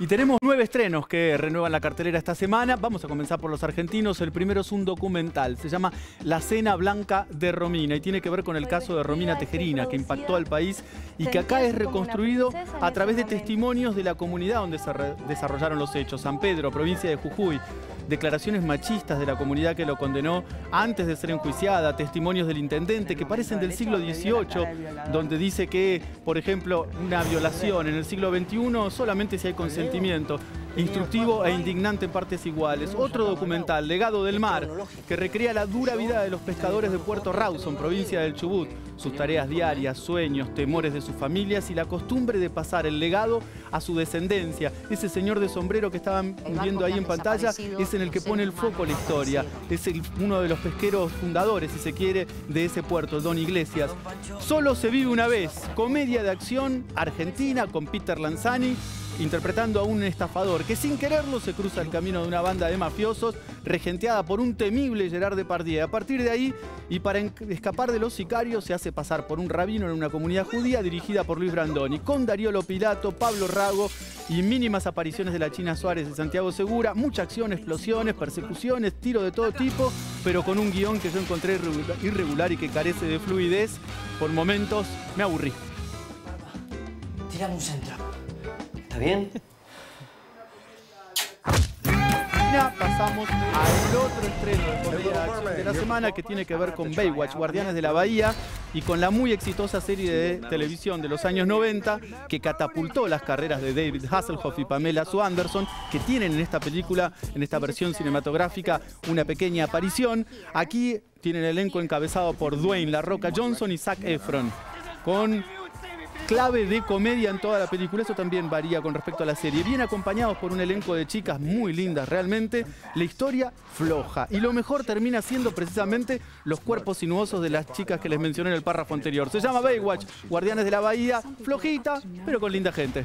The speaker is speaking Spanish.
Y tenemos nueve estrenos que renuevan la cartelera esta semana. Vamos a comenzar por los argentinos. El primero es un documental. Se llama La Cena Blanca de Romina y tiene que ver con el caso de Romina Tejerina, que impactó al país y que acá es reconstruido a través de testimonios de la comunidad donde se desarrollaron los hechos. San Pedro, provincia de Jujuy declaraciones machistas de la comunidad que lo condenó antes de ser enjuiciada, testimonios del intendente que parecen del siglo XVIII, donde dice que, por ejemplo, una violación en el siglo XXI solamente si hay consentimiento instructivo e indignante en partes iguales. Otro documental, Legado del Mar, que recrea la dura vida de los pescadores de Puerto Rawson, provincia del Chubut, sus tareas diarias, sueños, temores de sus familias y la costumbre de pasar el legado a su descendencia. Ese señor de sombrero que estaban viendo ahí en pantalla es en el que pone el foco la historia. Es uno de los pesqueros fundadores, si se quiere, de ese puerto, Don Iglesias. Solo se vive una vez, comedia de acción argentina con Peter Lanzani interpretando a un estafador que sin quererlo se cruza el camino de una banda de mafiosos regenteada por un temible Gerard Depardieu. A partir de ahí, y para escapar de los sicarios, se hace pasar por un rabino en una comunidad judía dirigida por Luis Brandoni, con Dariolo Pilato, Pablo Rago y mínimas apariciones de la China Suárez y Santiago Segura, mucha acción, explosiones, persecuciones, tiro de todo tipo, pero con un guion que yo encontré irregular y que carece de fluidez. Por momentos me aburrí. Tiramos un centro. ¿Está bien? Ya pasamos al otro estreno de la semana que tiene que ver con Baywatch, Guardianes de la Bahía, y con la muy exitosa serie de televisión de los años 90 que catapultó las carreras de David Hasselhoff y Pamela Sue Anderson, que tienen en esta película, en esta versión cinematográfica, una pequeña aparición. Aquí tienen elenco encabezado por Dwayne La Roca Johnson y Zac Efron, con clave de comedia en toda la película. Eso también varía con respecto a la serie. Bien acompañados por un elenco de chicas muy lindas realmente. La historia floja. Y lo mejor termina siendo precisamente los cuerpos sinuosos de las chicas que les mencioné en el párrafo anterior. Se llama Baywatch, Guardianes de la Bahía. Flojita, pero con linda gente.